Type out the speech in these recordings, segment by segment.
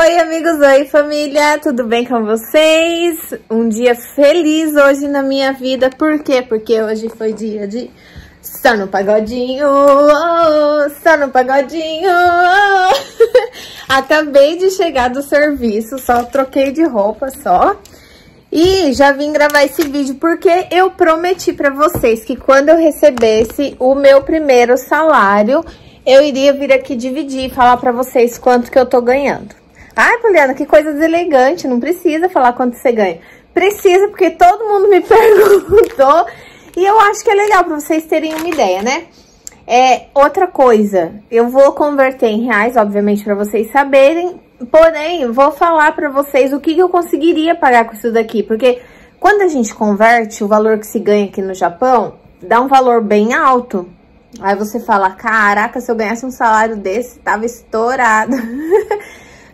Oi, amigos, oi, família, tudo bem com vocês? Um dia feliz hoje na minha vida, por quê? Porque hoje foi dia de só no pagodinho, oh, só no pagodinho. Oh. Acabei de chegar do serviço, só troquei de roupa só. E já vim gravar esse vídeo porque eu prometi pra vocês que quando eu recebesse o meu primeiro salário, eu iria vir aqui dividir e falar pra vocês quanto que eu tô ganhando. Ai, Poliana, que coisa deselegante, não precisa falar quanto você ganha. Precisa, porque todo mundo me perguntou e eu acho que é legal para vocês terem uma ideia, né? É, outra coisa, eu vou converter em reais, obviamente, para vocês saberem, porém, vou falar para vocês o que, que eu conseguiria pagar com isso daqui, porque quando a gente converte, o valor que se ganha aqui no Japão dá um valor bem alto. Aí você fala, caraca, se eu ganhasse um salário desse, tava estourado.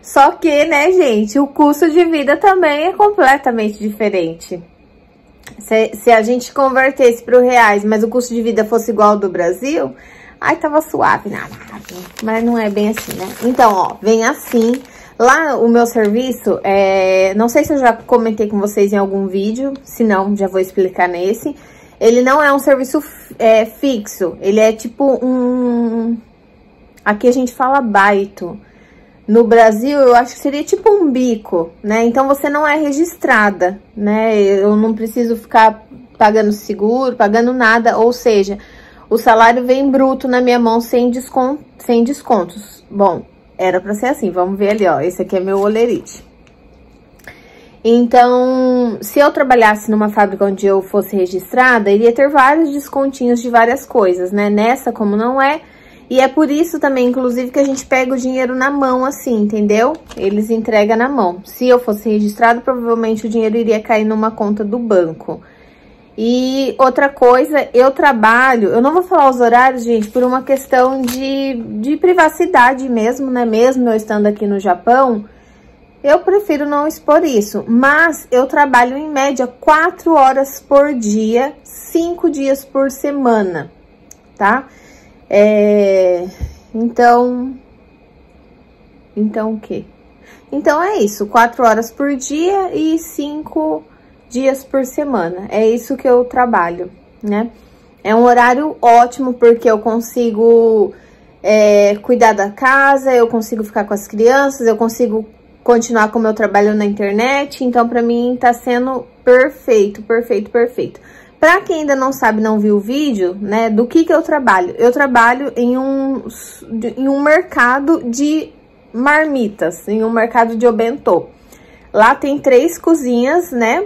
Só que, né, gente, o custo de vida também é completamente diferente. Se, se a gente convertesse para reais, mas o custo de vida fosse igual ao do Brasil, aí tava suave, nada. Mas não é bem assim, né? Então, ó, vem assim. Lá, o meu serviço, é... não sei se eu já comentei com vocês em algum vídeo, se não, já vou explicar nesse. Ele não é um serviço é, fixo, ele é tipo um... Aqui a gente fala baito. No Brasil, eu acho que seria tipo um bico, né? Então, você não é registrada, né? Eu não preciso ficar pagando seguro, pagando nada, ou seja, o salário vem bruto na minha mão sem, descont sem descontos. Bom, era pra ser assim, vamos ver ali, ó, esse aqui é meu olerite. Então, se eu trabalhasse numa fábrica onde eu fosse registrada, iria ter vários descontinhos de várias coisas, né? Nessa, como não é, e é por isso também, inclusive, que a gente pega o dinheiro na mão, assim, entendeu? Eles entregam na mão. Se eu fosse registrado, provavelmente o dinheiro iria cair numa conta do banco. E outra coisa, eu trabalho, eu não vou falar os horários, gente, por uma questão de, de privacidade mesmo, né? Mesmo eu estando aqui no Japão, eu prefiro não expor isso. Mas eu trabalho em média quatro horas por dia, cinco dias por semana, tá? Tá? É, então, então o quê? Então é isso, quatro horas por dia e cinco dias por semana. É isso que eu trabalho, né? É um horário ótimo porque eu consigo é, cuidar da casa, eu consigo ficar com as crianças, eu consigo continuar com o meu trabalho na internet. Então, para mim, tá sendo perfeito, perfeito, perfeito. Para quem ainda não sabe, não viu o vídeo, né, do que que eu trabalho? Eu trabalho em um, em um mercado de marmitas, em um mercado de obentô. Lá tem três cozinhas, né?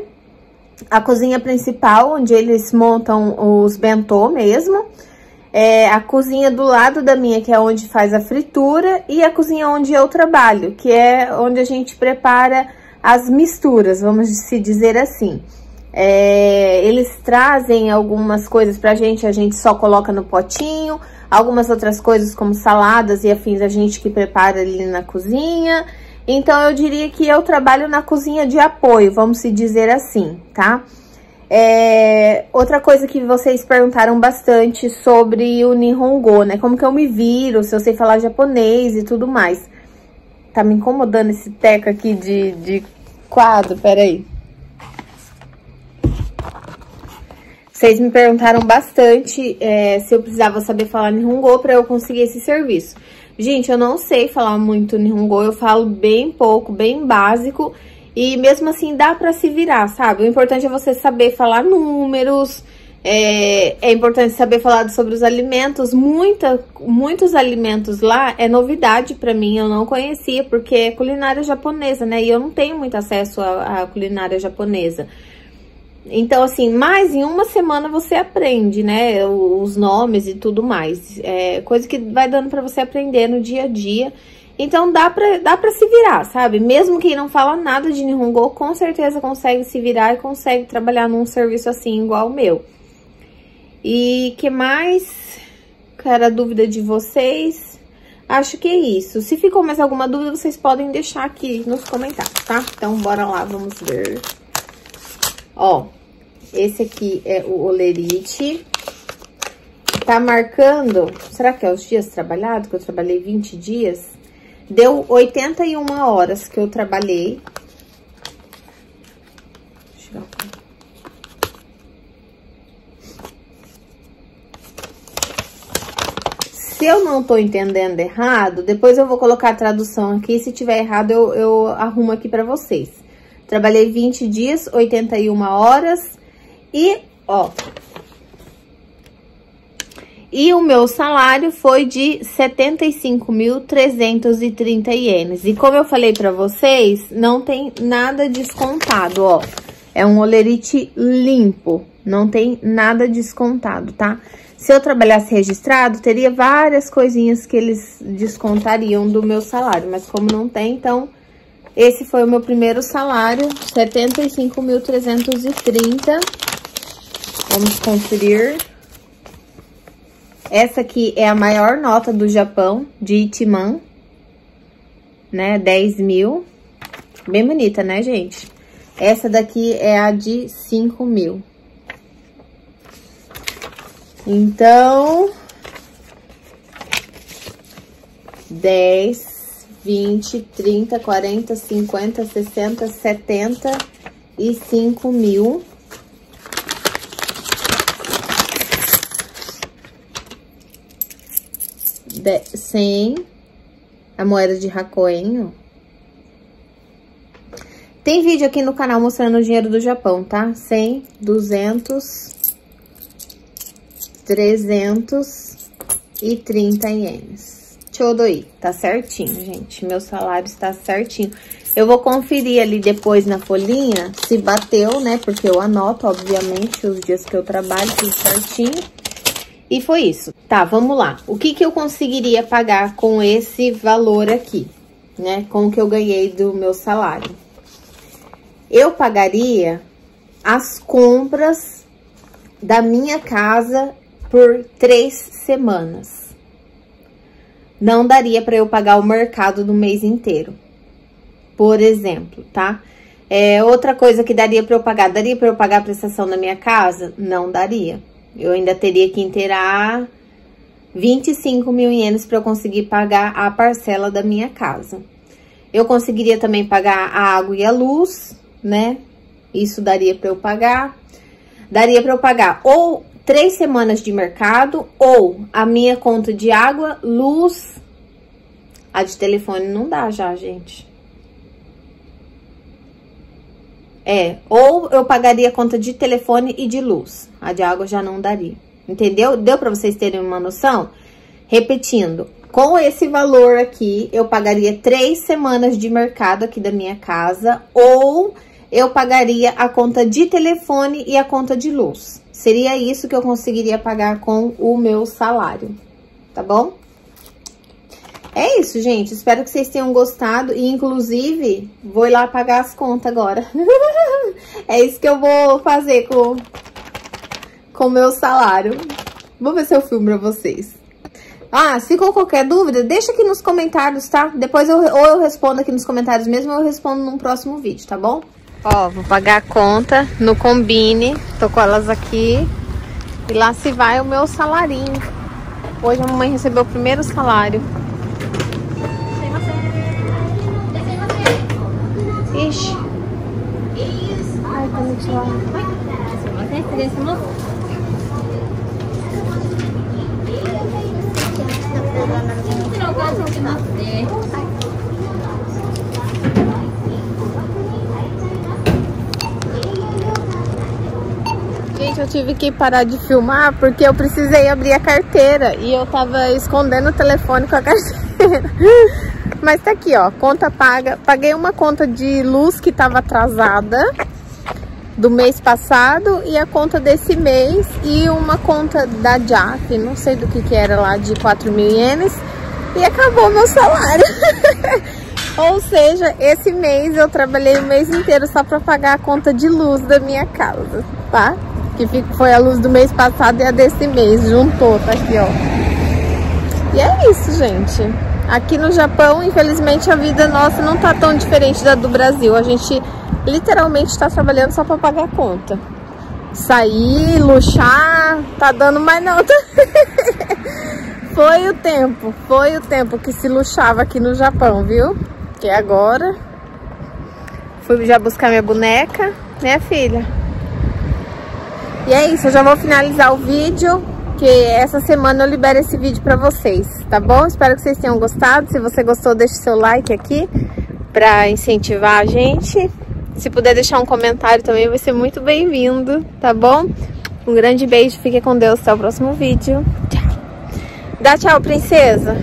A cozinha principal, onde eles montam os bentô mesmo. É a cozinha do lado da minha, que é onde faz a fritura. E a cozinha onde eu trabalho, que é onde a gente prepara as misturas, vamos se dizer assim. É, eles trazem algumas coisas pra gente, a gente só coloca no potinho. Algumas outras coisas, como saladas e afins, a gente que prepara ali na cozinha. Então, eu diria que eu trabalho na cozinha de apoio, vamos se dizer assim, tá? É, outra coisa que vocês perguntaram bastante sobre o Nihongo, né? Como que eu me viro, se eu sei falar japonês e tudo mais. Tá me incomodando esse teco aqui de, de quadro, peraí. Vocês me perguntaram bastante é, se eu precisava saber falar Nihongo para eu conseguir esse serviço. Gente, eu não sei falar muito Nihongo, eu falo bem pouco, bem básico. E mesmo assim dá para se virar, sabe? O importante é você saber falar números, é, é, importante saber falar sobre os alimentos. Muita, muitos alimentos lá é novidade para mim, eu não conhecia, porque é culinária japonesa, né? E eu não tenho muito acesso à, à culinária japonesa. Então, assim, mais em uma semana você aprende, né, os nomes e tudo mais. É coisa que vai dando para você aprender no dia a dia. Então, dá pra, dá pra se virar, sabe? Mesmo quem não fala nada de Nihongo, com certeza consegue se virar e consegue trabalhar num serviço assim, igual o meu. E que mais? Qual a dúvida de vocês? Acho que é isso. Se ficou mais alguma dúvida, vocês podem deixar aqui nos comentários, tá? Então, bora lá, vamos ver. Ó, esse aqui é o olerite. Tá marcando, será que é os dias trabalhados? Que eu trabalhei 20 dias. Deu 81 horas que eu trabalhei. Se eu não tô entendendo errado, depois eu vou colocar a tradução aqui. Se tiver errado, eu, eu arrumo aqui pra vocês. Trabalhei 20 dias, 81 horas. E, ó, e o meu salário foi de 75.330 ienes. E como eu falei pra vocês, não tem nada descontado, ó. É um olerite limpo, não tem nada descontado, tá? Se eu trabalhasse registrado, teria várias coisinhas que eles descontariam do meu salário. Mas como não tem, então, esse foi o meu primeiro salário, 75.330. Vamos conferir. Essa aqui é a maior nota do Japão, de Itiman, né? 10 mil. Bem bonita, né, gente? Essa daqui é a de 5 mil. Então, 10, 20, 30, 40, 50, 60, 70 e 5 mil. De, 100, a moeda de Hakoen, Tem vídeo aqui no canal mostrando o dinheiro do Japão, tá? 100, 200, 330 ienes. Chodoi, tá certinho, gente. Meu salário está certinho. Eu vou conferir ali depois na folhinha se bateu, né? Porque eu anoto, obviamente, os dias que eu trabalho, tudo certinho. E foi isso. Tá, vamos lá. O que que eu conseguiria pagar com esse valor aqui, né? Com o que eu ganhei do meu salário. Eu pagaria as compras da minha casa por três semanas. Não daria para eu pagar o mercado do mês inteiro. Por exemplo, tá? É, outra coisa que daria para eu pagar, daria para eu pagar a prestação da minha casa? Não daria. Eu ainda teria que inteirar 25 mil ienes para eu conseguir pagar a parcela da minha casa. Eu conseguiria também pagar a água e a luz, né? Isso daria para eu pagar. Daria para eu pagar ou três semanas de mercado ou a minha conta de água, luz. A de telefone não dá já, gente. É, ou eu pagaria a conta de telefone e de luz. A de água já não daria. Entendeu? Deu para vocês terem uma noção? Repetindo, com esse valor aqui, eu pagaria três semanas de mercado aqui da minha casa, ou eu pagaria a conta de telefone e a conta de luz. Seria isso que eu conseguiria pagar com o meu salário, tá bom? É isso, gente. Espero que vocês tenham gostado. E, inclusive, vou ir lá pagar as contas agora. é isso que eu vou fazer com o meu salário. Vou ver se eu filmo pra vocês. Ah, se ficou qualquer dúvida, deixa aqui nos comentários, tá? Depois eu, ou eu respondo aqui nos comentários mesmo, ou eu respondo num próximo vídeo, tá bom? Ó, vou pagar a conta no Combine. Tô com elas aqui. E lá se vai o meu salarinho. Hoje a mamãe recebeu o primeiro salário. Ixi. Ai, konnichiwa. Gente, eu tive que parar de filmar porque eu precisei abrir a carteira e eu tava escondendo o telefone com a carteira. Mas tá aqui, ó, conta paga. Paguei uma conta de luz que tava atrasada do mês passado e a conta desse mês e uma conta da JAF, não sei do que que era lá, de 4 mil ienes e acabou meu salário. Ou seja, esse mês eu trabalhei o mês inteiro só para pagar a conta de luz da minha casa, tá? Que foi a luz do mês passado e a desse mês, juntou, tá aqui, ó. E é isso, gente. Aqui no Japão, infelizmente, a vida nossa não tá tão diferente da do Brasil. A gente literalmente está trabalhando só para pagar a conta. Sair, luxar, tá dando mais não. foi o tempo, foi o tempo que se luxava aqui no Japão, viu? Que agora fui já buscar minha boneca, né, filha? E é isso, eu já vou finalizar o vídeo, que essa semana eu libero esse vídeo pra vocês, tá bom? Espero que vocês tenham gostado. Se você gostou, deixe seu like aqui pra incentivar a gente. Se puder deixar um comentário também, vai ser muito bem-vindo, tá bom? Um grande beijo, fique com Deus, até o próximo vídeo. Tchau. Dá tchau, princesa.